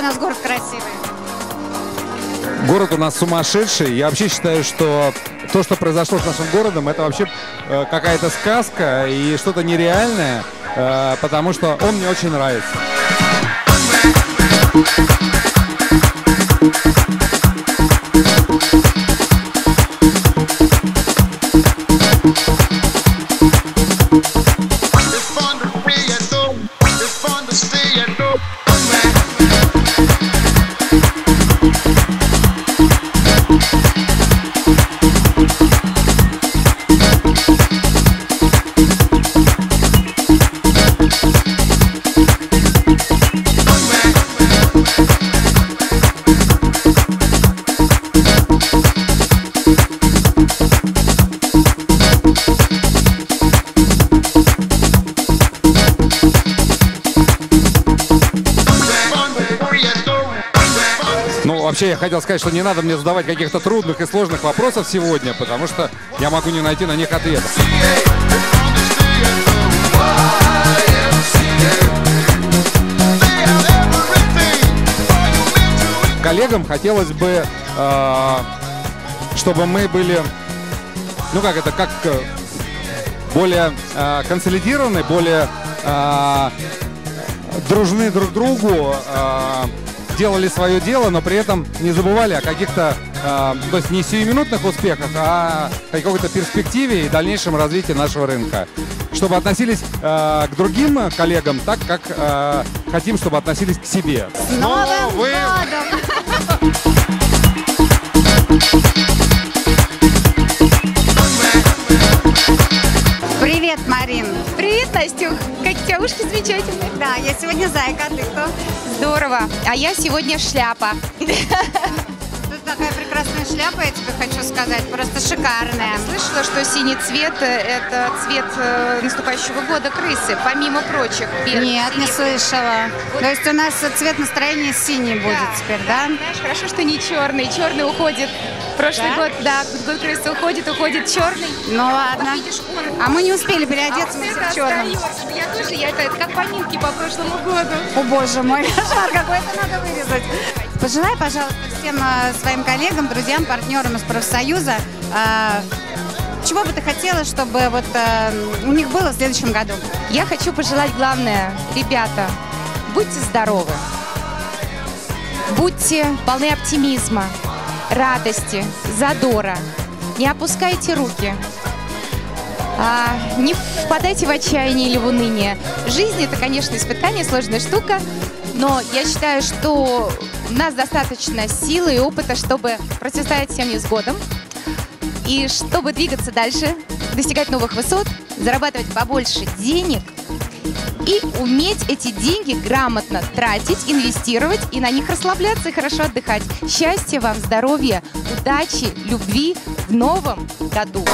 Какой у нас город красивый. Город у нас сумасшедший. Я вообще считаю, что то, что произошло с нашим городом, это вообще э, какая-то сказка и что-то нереальное, э, потому что он мне очень нравится. It's fun to be at home. It's fun to stay at home. Хотел сказать, что не надо мне задавать каких-то трудных и сложных вопросов сегодня, потому что я могу не найти на них ответа. Коллегам хотелось бы, э, чтобы мы были, ну как это, как э, более э, консолидированы, более э, дружны друг другу, делали свое дело, но при этом не забывали о каких-то, э, то есть не сиюминутных успехах, а о какой-то перспективе и дальнейшем развитии нашего рынка. Чтобы относились э, к другим коллегам так, как э, хотим, чтобы относились к себе. С Новым вы- годом! Как у тебя ушки замечательные. Да, я сегодня зайка, а ты кто? Здорово. А я сегодня шляпа. Прекрасная шляпа, я тебе хочу сказать, просто шикарная. Слышала, что синий цвет э, – это цвет э, наступающего года крысы, помимо прочих. белых, Нет, не синих. слышала. То есть у нас цвет настроения синий будет Да. теперь, да? Знаешь, хорошо, что не черный. Черный уходит. Прошлый Да? год, да, год крысы уходит, уходит черный. Ну ладно. Вот видишь, он. А мы не успели переодеться, А мы вот все в черном. остается. Я тоже, я это, это как поминки по прошлому году. О боже мой, кошмар какой-то надо вырезать. Пожелай, пожалуйста, всем э, своим коллегам, друзьям, партнерам из профсоюза, э, чего бы ты хотела, чтобы вот э, у них было в следующем году? Я хочу пожелать главное, ребята, будьте здоровы, будьте полны оптимизма, радости, задора, не опускайте руки, А, не впадайте в отчаяние или в уныние. Жизнь это, конечно, испытание, сложная штука, но я считаю, что у нас достаточно силы и опыта, чтобы противостоять всем невзгодам, и чтобы двигаться дальше, достигать новых высот, зарабатывать побольше денег и уметь эти деньги грамотно тратить, инвестировать и на них расслабляться и хорошо отдыхать. Счастья вам, здоровья, удачи, любви в новом году.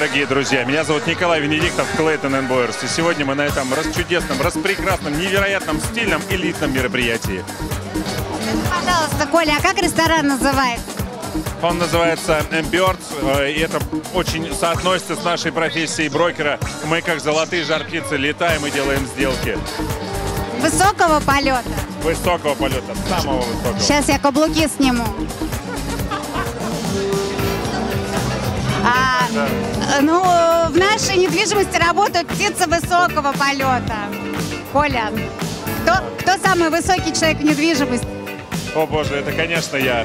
Дорогие друзья! Меня зовут Николай Венедиктов, Клейтон Бойерс. И сегодня мы на этом расчудесном, распрекрасном, невероятном, стильном, элитном мероприятии. Пожалуйста, Коля, а как ресторан называется? Он называется Birds, и это очень соотносится с нашей профессией брокера. Мы, как золотые жар-птицы, летаем и делаем сделки. Высокого полета. Высокого полета, самого высокого. Сейчас я каблуки сниму. А, ну, в нашей недвижимости работают птицы высокого полета. Коля, кто, кто самый высокий человек в недвижимости? О боже, это, конечно, я.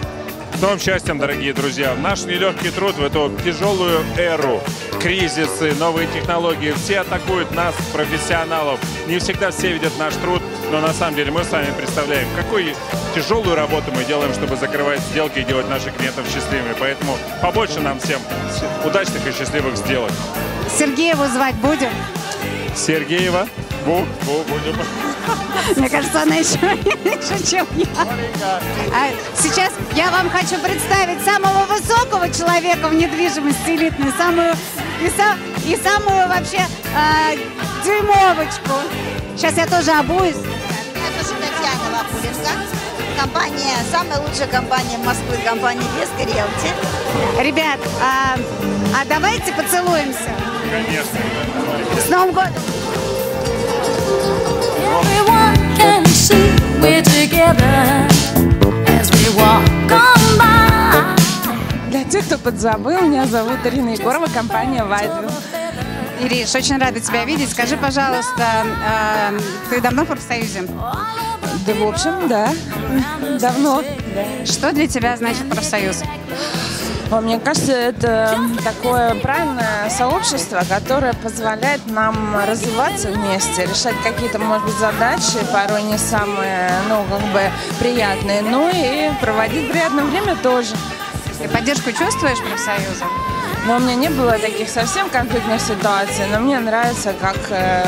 С новым счастьем, дорогие друзья. В наш нелегкий труд, в эту тяжелую эру, кризисы, новые технологии, все атакуют нас, профессионалов. Не всегда все видят наш труд, но на самом деле мы с вами представляем, какую тяжелую работу мы делаем, чтобы закрывать сделки и делать наших клиентов счастливыми. Поэтому побольше нам всем удачных и счастливых сделок. Сергееву звать будем? Сергеева, бу, бу, будем. Мне кажется, она еще меньше, чем я. А сейчас я вам хочу представить самого высокого человека в недвижимости элитной, самую и, са- и самую вообще а, дюймовочку. Сейчас я тоже обуюсь. Меня тоже Татьяна Вакуленко. компания, самая лучшая компания Москвы, компания Веска Риэлти. Ребят, а, а давайте поцелуемся. Конечно. С Новым годом! Everyone can see we're together as we walk on by. Для тех, кто подзабыл, меня зовут Ирина Егорова, компания Вайдвилл. Ириш, очень рада тебя видеть. Скажи, пожалуйста, а, ты давно в профсоюзе? Да, в общем, да, давно. Что для тебя значит профсоюз? Мне кажется, это такое правильное сообщество, которое позволяет нам развиваться вместе, решать какие-то, может быть, задачи, порой не самые, ну, как бы приятные, ну и проводить приятное время тоже. Ты поддержку чувствуешь профсоюза? Но у меня не было таких совсем конфликтных ситуаций, но мне нравится, как э,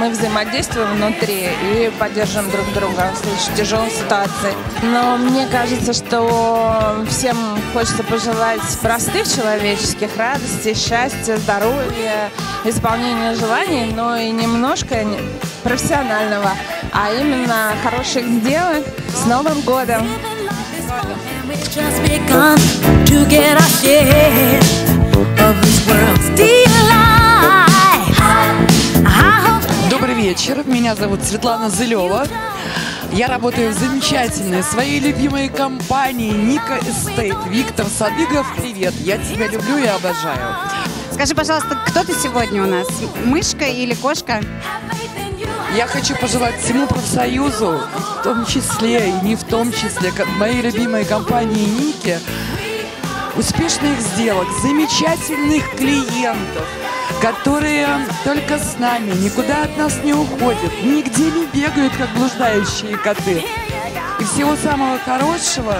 мы взаимодействуем внутри и поддерживаем друг друга в случае тяжелых ситуаций. Но мне кажется, что всем хочется пожелать простых человеческих радостей, счастья, здоровья, исполнения желаний, но и немножко не- профессионального, а именно хороших сделок с Новым годом! Just begun to get our share Добрый вечер, меня зовут Светлана Зылева. Я работаю в замечательной своей любимой компании Ника Эстейт. Виктор Садыгов, привет, я тебя люблю и обожаю. Скажи, пожалуйста, кто ты сегодня у нас? Мышка или кошка? Я хочу пожелать всему профсоюзу, в том числе и не в том числе, моей любимой компании Ники, успешных сделок, замечательных клиентов, которые только с нами, никуда от нас не уходят, нигде не бегают, как блуждающие коты. И всего самого хорошего.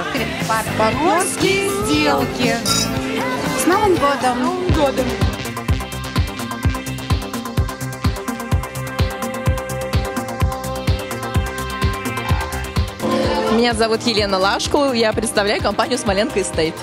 Партнерские сделки. С Новым годом! Новым годом! Меня зовут Елена Лашку, я представляю компанию Смоленко Эстейт.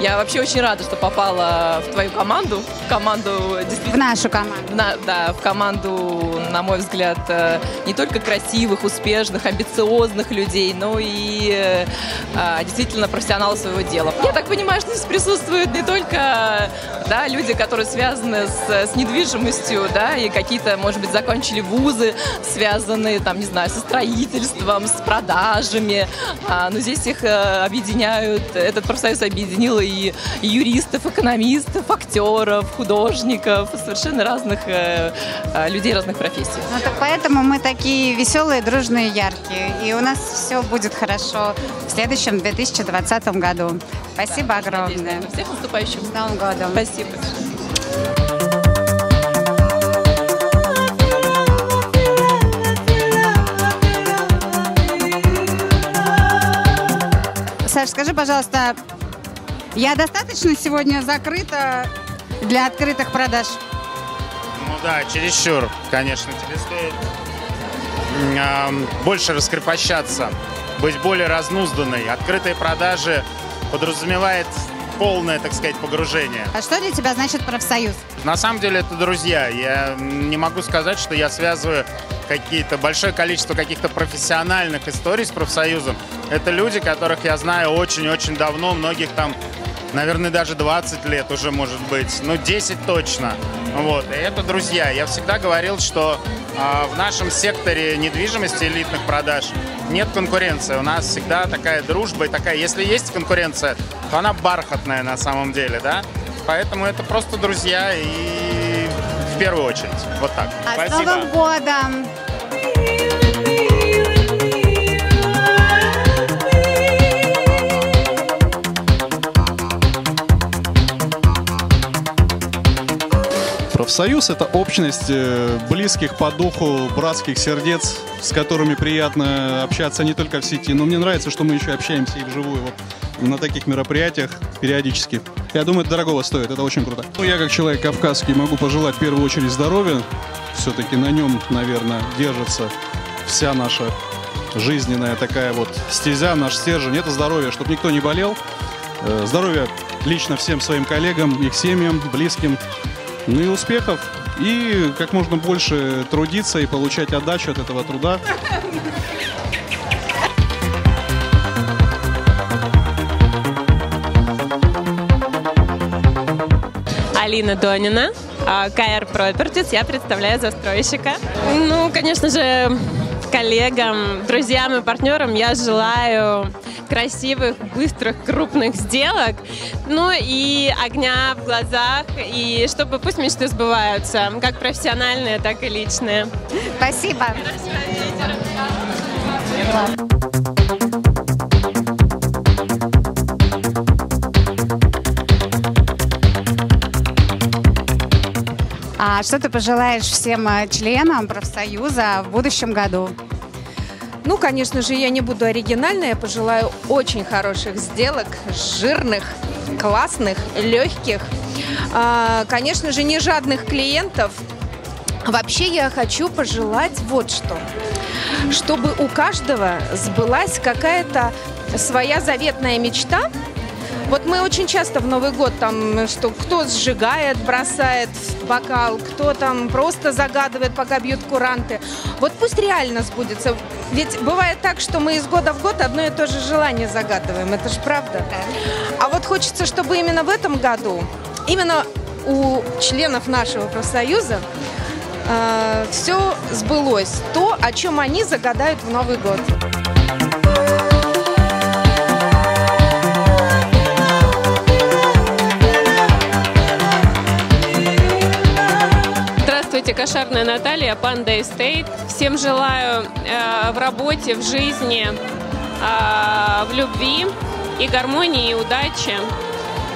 Я вообще очень рада, что попала в твою команду, в команду В действительно нашу команду. на- да, в команду, на мой взгляд, э, не только красивых, успешных, амбициозных людей, но и э, а, действительно профессионалов своего дела. Я так понимаю, что здесь присутствуют не только да, люди, которые связаны с, с недвижимостью, да, и какие-то, может быть, закончили вузы, связанные, там, не знаю, со строительством, с продажами. А, но здесь их э, объединяют, этот профсоюз объединил и юристов, экономистов, актеров, художников, совершенно разных э, э, людей разных профессий. Ну так поэтому мы такие веселые, дружные, яркие. И у нас все будет хорошо в следующем 2020 году. Спасибо огромное. Всех наступающих. С Новым годом. Спасибо. Саш, скажи, пожалуйста, я достаточно сегодня закрыта для открытых продаж? Ну да, чересчур, конечно. Тебе стоит ам, больше раскрепощаться, быть более разнузданной. Открытые продажи подразумевает полное, так сказать, погружение. А что для тебя значит профсоюз? На самом деле это друзья. Я не могу сказать, что я связываю какие-то большое количество каких-то профессиональных историй с профсоюзом. Это люди, которых я знаю очень-очень давно, многих там, наверное, даже 20 лет уже может быть, ну 10 точно. Вот. И это друзья. Я всегда говорил, что а, в нашем секторе недвижимости элитных продаж нет конкуренции. У нас всегда такая дружба и такая, если есть конкуренция, то она бархатная на самом деле, да? Поэтому это просто друзья и в первую очередь. Вот так. А с Новым годом! Профсоюз — это общность э, близких по духу братских сердец, с которыми приятно общаться не только в сети, но мне нравится, что мы еще общаемся и вживую вот на таких мероприятиях периодически. Я думаю, это дорогого стоит, это очень круто. Ну, я как человек кавказский могу пожелать в первую очередь здоровья. Все-таки на нем, наверное, держится вся наша жизненная такая вот стезя, наш стержень. Это здоровье, чтобы никто не болел. Э, Здоровья лично всем своим коллегам, их семьям, близким. Ну и успехов. И как можно больше трудиться и получать отдачу от этого труда. Алина Донина, а, КР Properties. Я представляю застройщика. Ну, конечно же, коллегам, друзьям и партнерам я желаю красивых, быстрых, крупных сделок, ну и огня в глазах, и чтобы пусть мечты сбываются, как профессиональные, так и личные. Спасибо. А что ты пожелаешь всем э, членам профсоюза в будущем году? Ну, конечно же, я не буду оригинальной. Я пожелаю очень хороших сделок, жирных, классных, легких. А, Конечно же, не жадных клиентов. Вообще я хочу пожелать вот что. Чтобы у каждого сбылась какая-то своя заветная мечта, вот мы очень часто в Новый год там, что кто сжигает, бросает бокал, кто там просто загадывает, пока бьют куранты. Вот пусть реально сбудется. Ведь бывает так, что мы из года в год одно и то же желание загадываем. Это же правда. А вот хочется, чтобы именно в этом году, именно у членов нашего профсоюза все сбылось. То, о чем они загадают в Новый год. Здравствуйте, кошарная Наталья, Панда Эстейт. Всем желаю э, в работе, в жизни, э, в любви и гармонии, и удачи.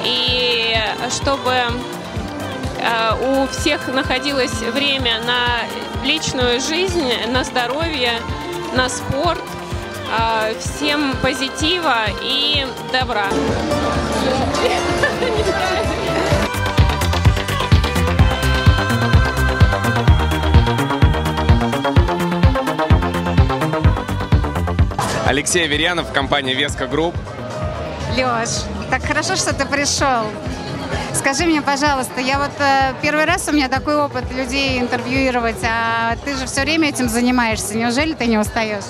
И чтобы э, у всех находилось время на личную жизнь, на здоровье, на спорт. Э, всем позитива и добра. Алексей Аверьянов, компания Веска Групп. Леш, так хорошо, что ты пришел. Скажи мне, пожалуйста, я вот э, первый раз у меня такой опыт людей интервьюировать, а ты же все время этим занимаешься. Неужели ты не устаешь?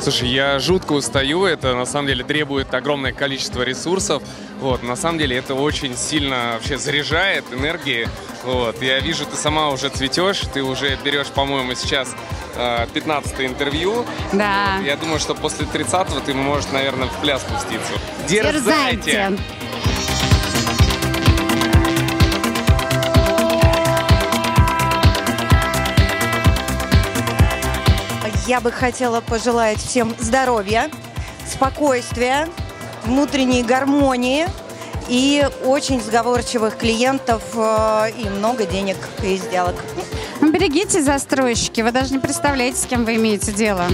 Слушай, я жутко устаю, это на самом деле требует огромное количество ресурсов. Вот, на самом деле это очень сильно вообще заряжает энергией. Вот, я вижу, ты сама уже цветешь, ты уже берешь, по-моему, сейчас 15 интервью. Да. Я думаю, что после 30-го ты можешь, наверное, в пляс пуститься. Дерзайте! Я бы хотела пожелать всем здоровья, спокойствия, внутренней гармонии и очень сговорчивых клиентов э, и много денег и сделок. Ну, Берегите застройщики, вы даже не представляете, с кем вы имеете дело.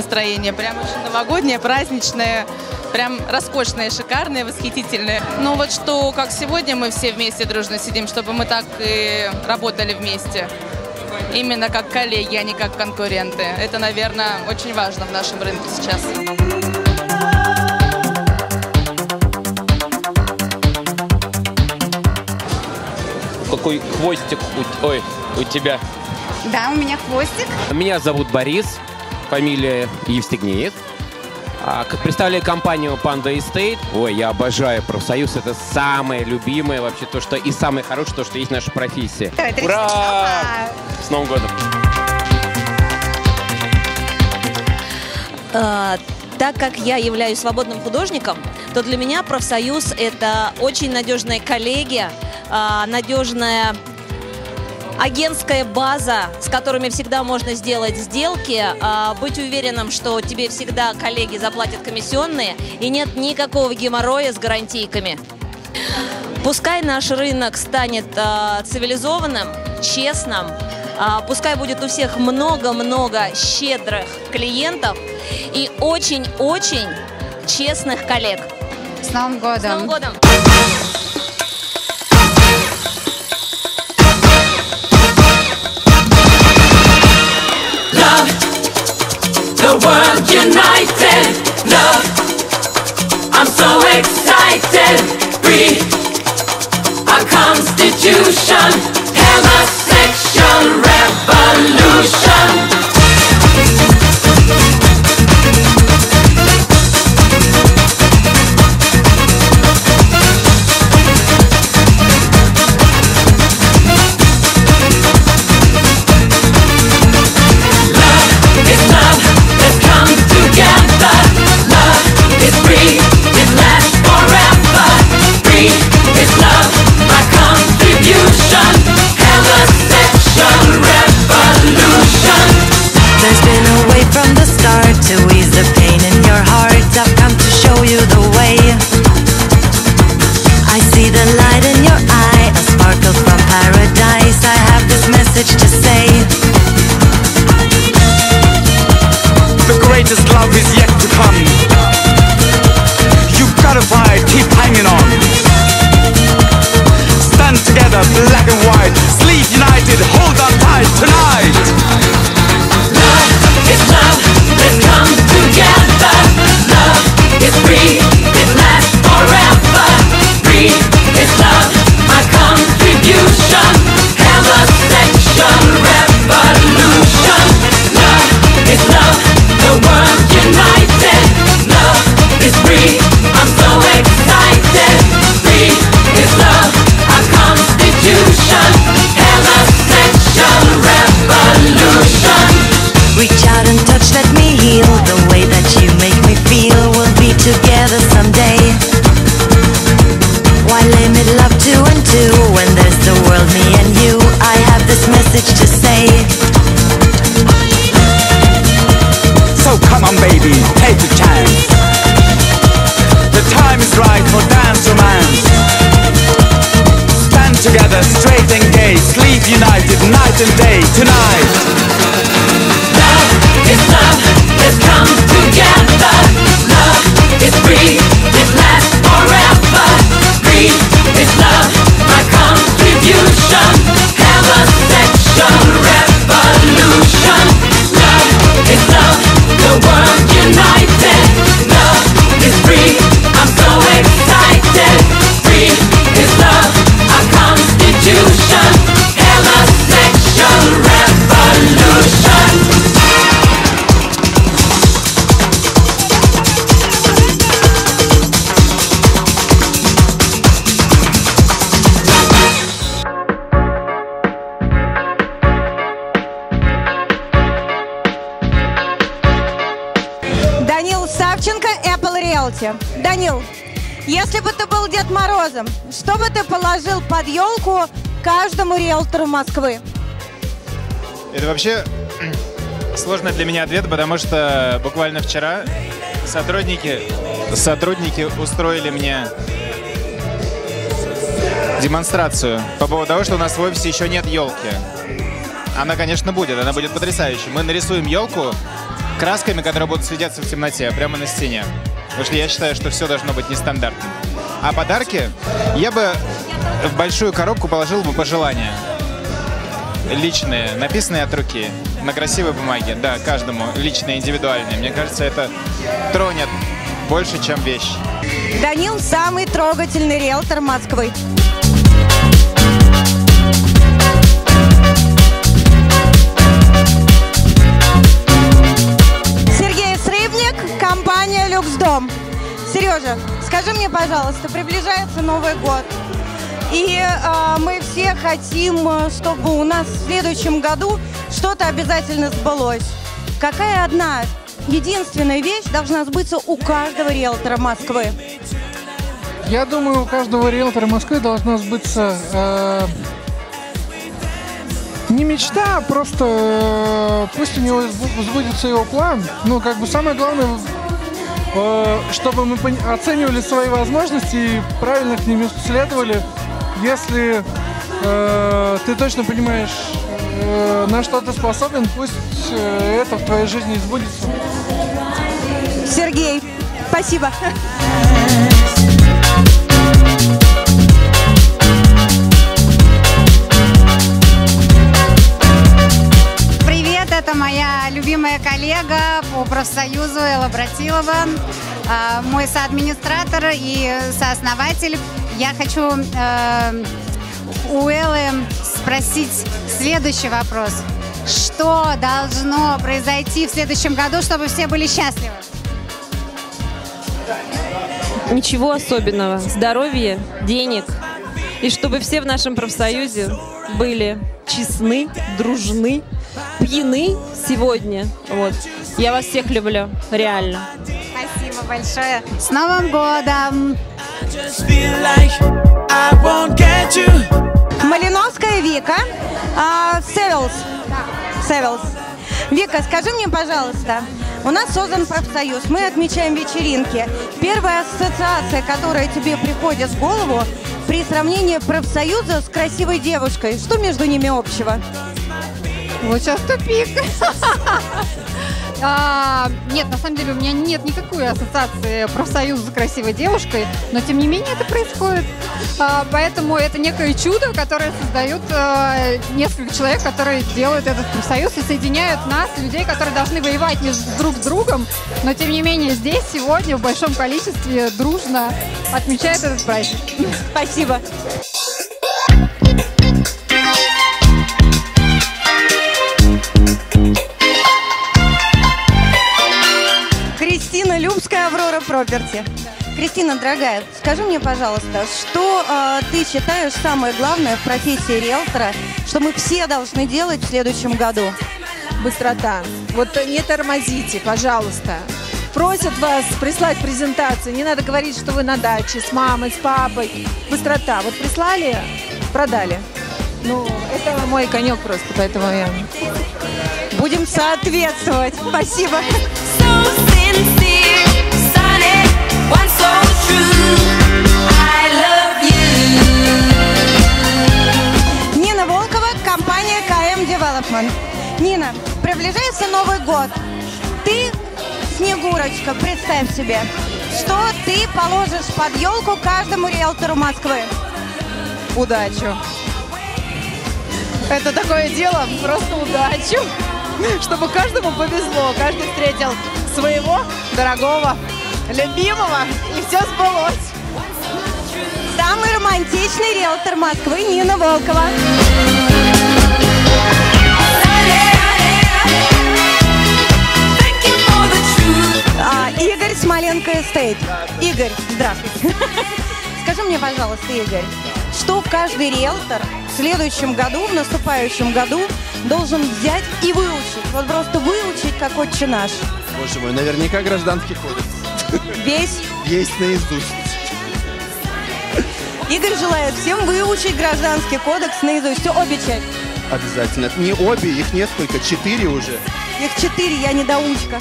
настроение. Прям очень новогоднее, праздничное. Прям роскошное, шикарное, восхитительное. Ну вот что, как сегодня мы все вместе дружно сидим, чтобы мы так и работали вместе. Именно как коллеги, а не как конкуренты. Это, наверное, очень важно в нашем рынке сейчас. Какой хвостик у, ой, у тебя. Да, у меня хвостик. Меня зовут Борис, фамилия Евстигнеев. А, как представляю компанию Panda Estate. Ой, я обожаю профсоюз. Это самое любимое вообще то, что и самое хорошее, то, что есть в нашей профессии. Давай. Ура! С Новым годом! А, так как я являюсь свободным художником, то для меня профсоюз – это очень надежная коллегия, а, надежная агентская база, с которыми всегда можно сделать сделки, а, быть уверенным, что тебе всегда коллеги заплатят комиссионные, и нет никакого геморроя с гарантийками. Пускай наш рынок станет а, цивилизованным, честным, а, пускай будет у всех много-много щедрых клиентов и очень-очень честных коллег. С Новым годом! С Новым годом! The world united. Love, I'm so excited. Our constitution, revolution. Together, straight and gay, sleep united, night and day, tonight. It's love that's come together. Под елку каждому риэлтору Москвы? Это вообще сложный для меня ответ, потому что буквально вчера сотрудники, сотрудники устроили мне демонстрацию по поводу того, что у нас в офисе еще нет елки. Она, конечно, будет, она будет потрясающей. Мы нарисуем елку красками, которые будут светиться в темноте, прямо на стене. Потому что я считаю, что все должно быть нестандартным. А подарки я бы в большую коробку положил бы пожелания. Личные, написанные от руки, на красивой бумаге. Да, каждому личные, индивидуальные. Мне кажется, это тронет больше, чем вещь. Данил самый трогательный риэлтор Москвы. Сергей Срыбник, компания Люксдом. Сережа, скажи мне, пожалуйста, приближается Новый год. И э, мы все хотим, э, чтобы у нас в следующем году что-то обязательно сбылось. Какая одна единственная вещь должна сбыться у каждого риэлтора Москвы? Я думаю, у каждого риэлтора Москвы должна сбыться э, не мечта, а просто э, пусть у него сбу- сбудется его план. Ну, как бы самое главное, чтобы мы оценивали свои возможности и правильно к ним следовали. Если э, ты точно понимаешь, э, на что ты способен, пусть э, это в твоей жизни сбудется. Сергей, спасибо. Это моя любимая коллега по профсоюзу Элла Братилова, а, мой соадминистратор и сооснователь. Я хочу э, у Эллы спросить следующий вопрос. Что должно произойти в следующем году, чтобы все были счастливы? Ничего особенного. Здоровье, денег. И чтобы все в нашем профсоюзе были честны, дружны, пьяны сегодня. Вот. Я вас всех люблю. Реально. Спасибо большое. С Новым годом! Малиновская Вика. А, Севилс. Севилс. Вика, скажи мне, пожалуйста, у нас создан профсоюз, мы отмечаем вечеринки. Первая ассоциация, которая тебе приходит в голову при сравнении профсоюза с красивой девушкой, что между ними общего? Вот сейчас тупик. А, нет, на самом деле у меня нет никакой ассоциации профсоюза с красивой девушкой, но тем не менее это происходит. А, поэтому это некое чудо, которое создают а, несколько человек, которые делают этот профсоюз и соединяют нас, людей, которые должны воевать между друг с другом, но тем не менее здесь сегодня в большом количестве дружно отмечают этот праздник. Спасибо. Аврора Проперти. Кристина, дорогая, скажи мне, пожалуйста, что э, ты считаешь самое главное в профессии риэлтора, что мы все должны делать в следующем году? Быстрота. Вот не тормозите, пожалуйста. Просят вас прислать презентацию. Не надо говорить, что вы на даче с мамой, с папой. Быстрота. Вот прислали, продали. Ну, это мой конек просто, поэтому я... Будем соответствовать. Спасибо. Нина Волкова, компания КМ Development. Нина, приближается Новый год. Ты, Снегурочка, представь себе, что ты положишь под елку каждому риэлтору Москвы. Удачу. Это такое дело, просто удачу. Чтобы каждому повезло, каждый встретил своего дорогого, любимого, и все сбылось. Самый романтичный риэлтор Москвы Нина Волкова. А, Игорь Смоленко Эстейт. Игорь, здравствуйте. Скажи мне, пожалуйста, Игорь, что каждый риэлтор в следующем году, в наступающем году должен взять и выучить? Вот просто выучить, как отче наш. Боже мой, наверняка гражданский кодекс. Весь Есть наизусть. Игорь желает всем выучить гражданский кодекс наизусть. Все, обе части. Обязательно. Не обе, их несколько, четыре уже. Их четыре, я недоумочка.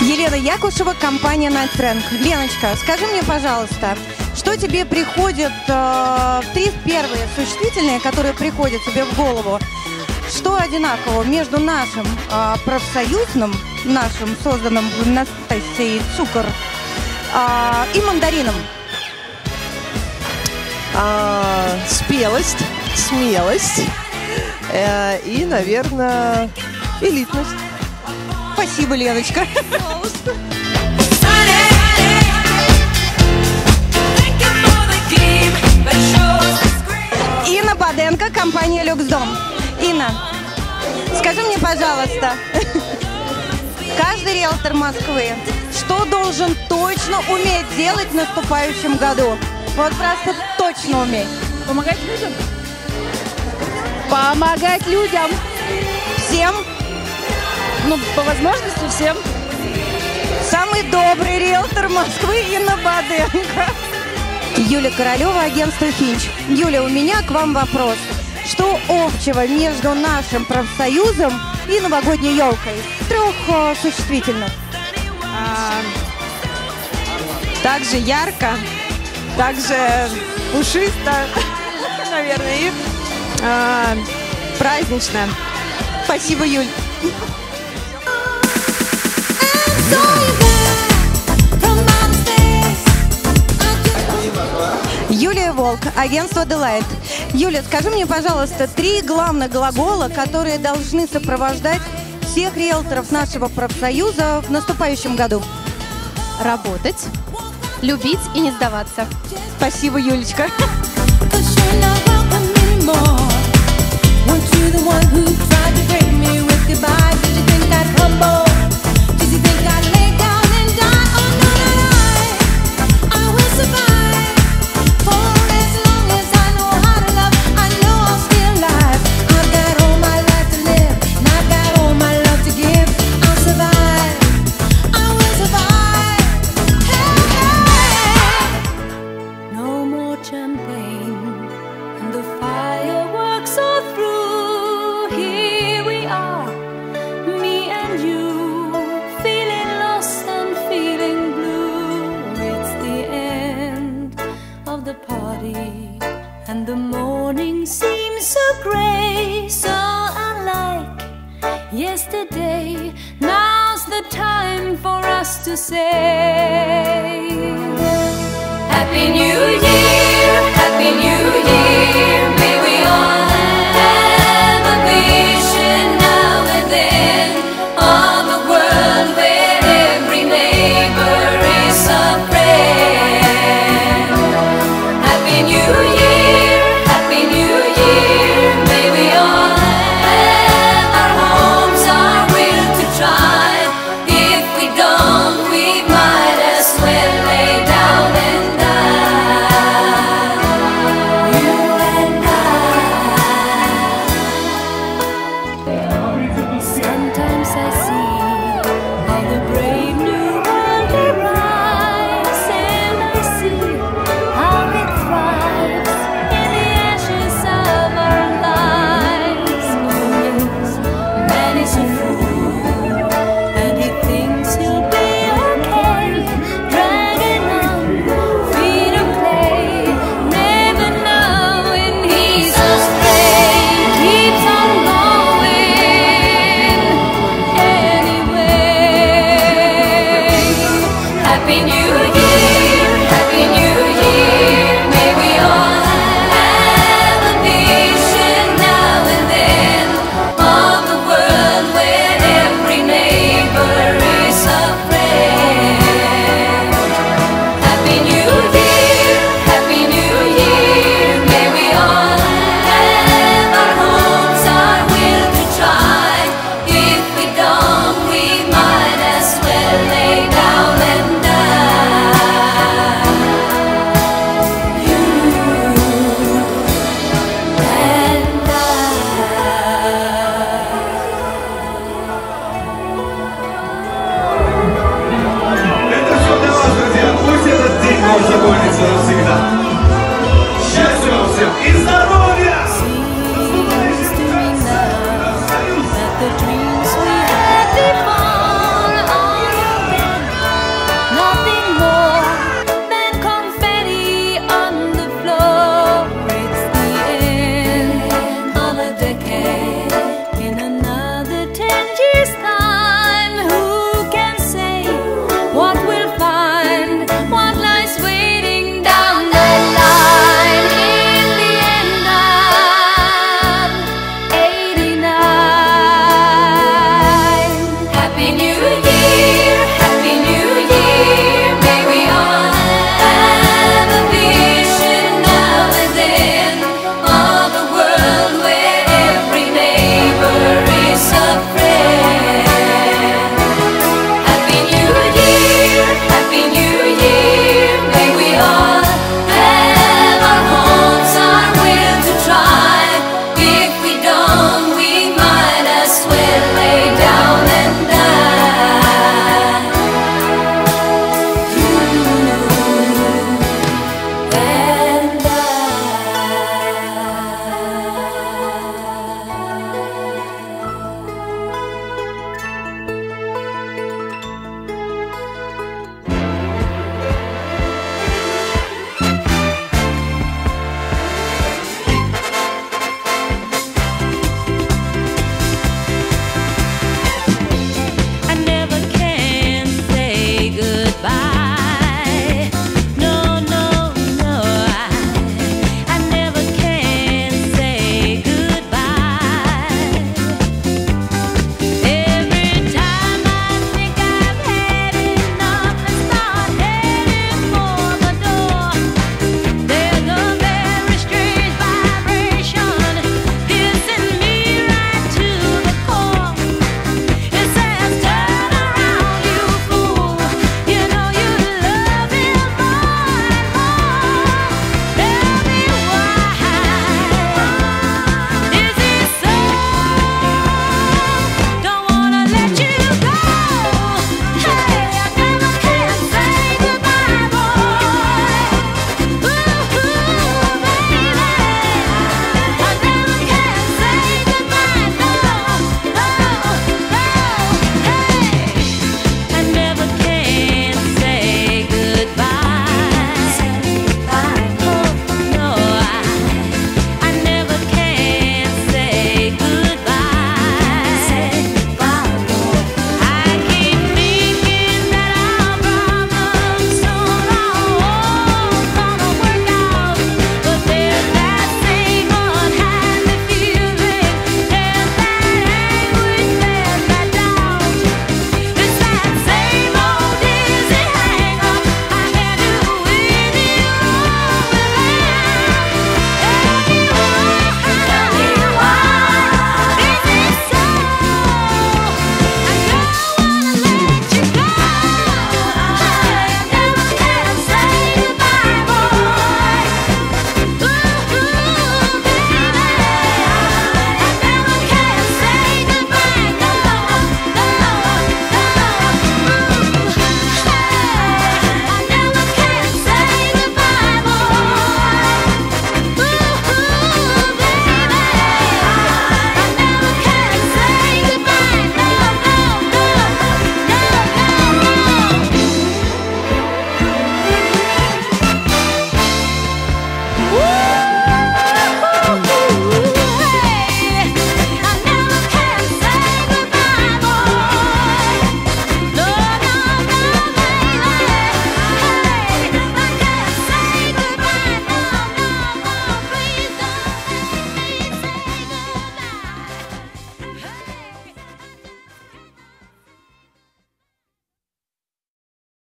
Елена Якушева, компания Nightfrank. Леночка, скажи мне, пожалуйста, что тебе приходит, э, три первые существительные, которые приходят тебе в голову, что одинаково между нашим э, профсоюзным, нашим созданным в Настасии Цукор, э, и мандарином? А, спелость, смелость э, и, наверное, элитность. Спасибо, Леночка. Инна Баденко, компания «Люксдом». Инна, скажи мне, пожалуйста, каждый риэлтор Москвы, что должен точно уметь делать в наступающем году? Вот просто точно уметь. Помогать людям? Помогать людям. Всем? Ну, по возможности всем. Самый добрый риэлтор Москвы Инна Баденко. Юля Королева, агентство «Финч». Юля, у меня к вам вопрос. Что общего между нашим профсоюзом и новогодней елкой? Трех э, существительных. А, также ярко, также пушисто, наверное, и а, празднично. Спасибо, Юль. Юлия Волк, агентство Delight. Юля, скажи мне, пожалуйста, три главных глагола, которые должны сопровождать всех риэлторов нашего профсоюза в наступающем году. Работать, любить и не сдаваться. Спасибо, Юлечка. Weren't you the one who tried to break me with goodbyes? Did you think I'd humble?